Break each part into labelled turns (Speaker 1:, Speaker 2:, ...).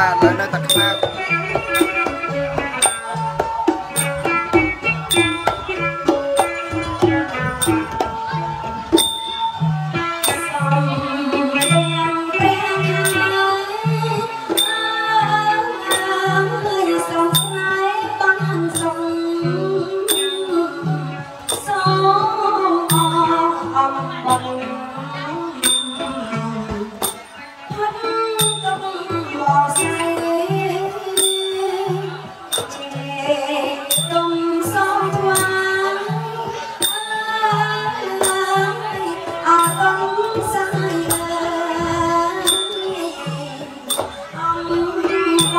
Speaker 1: bàn lên tất cả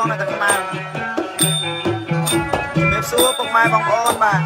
Speaker 1: បងនៅតែខ្មែរជំរាបសួរពុកម៉ែបងប្អូនបាទ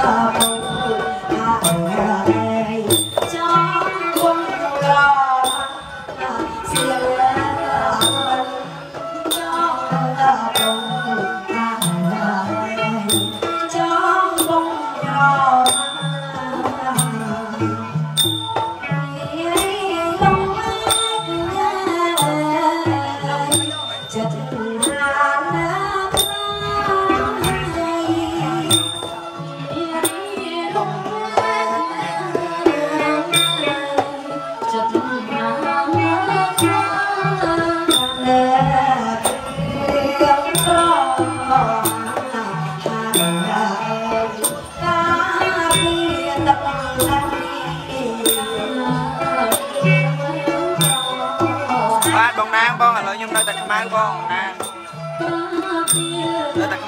Speaker 2: Oh.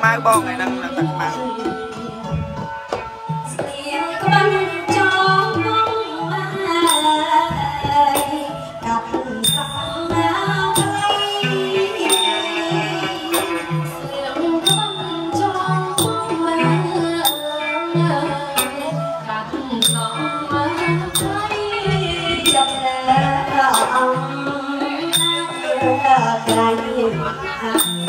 Speaker 2: ម៉ៅបងឯហ្នឹងនៅទឹកម៉ៅស្នេហ៍ក្បាលចោលមកហើយកັບសក់ណាខ្លៃស្នេហ៍ក្បាលចោលមកហើយកັບសក់ណាខ្លៃចាំណាអងណាក្រៃ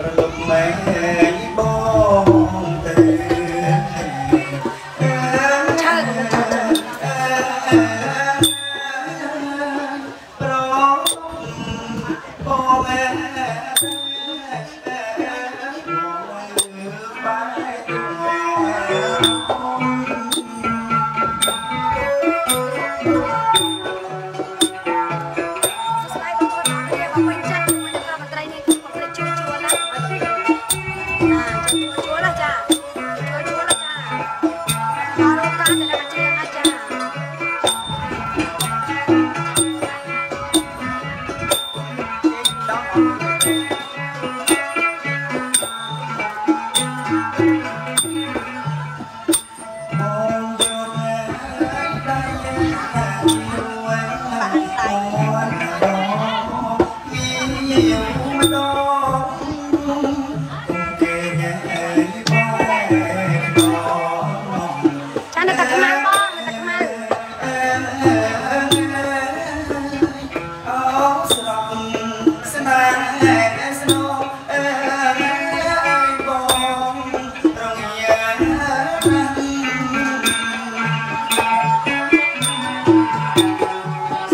Speaker 3: Lục mẹ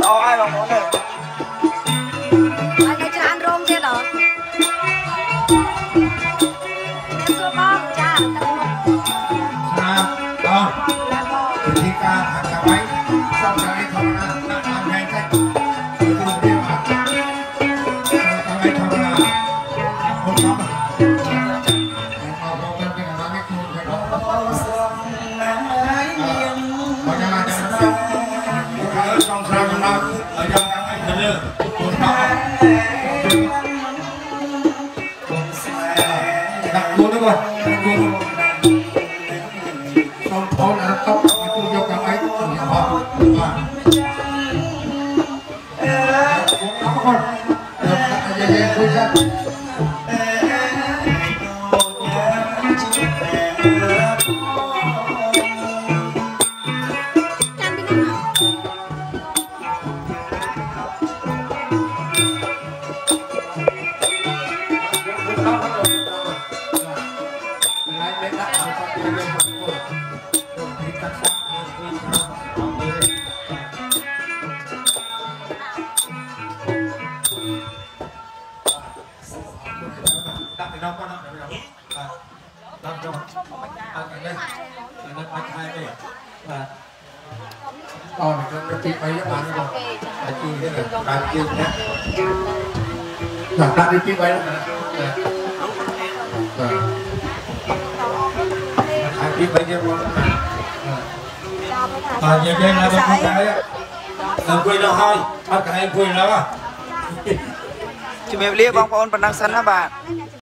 Speaker 1: អស់ហើយបងប្អូនអ
Speaker 3: ើយ
Speaker 2: ហើយគេច្រើនរោមទៀតអត់សួរបងចាទឹកមុខ
Speaker 4: អា
Speaker 2: បង
Speaker 4: វិធីការហាត់កាវៃសំខាន់ធម្មតាណាស់អានហែងតែគឺរៀបអាកាវៃធម្មតាមកមកមកបងប្អូនទាំងអស់គ្នាខ្ញុំទៅដល់បងប្អូ
Speaker 3: នណាហើយមានបងណា
Speaker 4: ครั้งนักยังไม่เลิก làm trong à cái này cái không? phải thay đi và còn cái cái chị mấy bạn rồi cái chị cái này bạn chị nhé. Là bạn đi chị mấy đó. Dạ. Dạ. Anh chị mấy cái món dạ. và nhiều đây không? một cái làm quỳ đâu thôi. Anh cả em quỳ đó
Speaker 1: chúng em lia bóng con bằng năng sân đó bạn.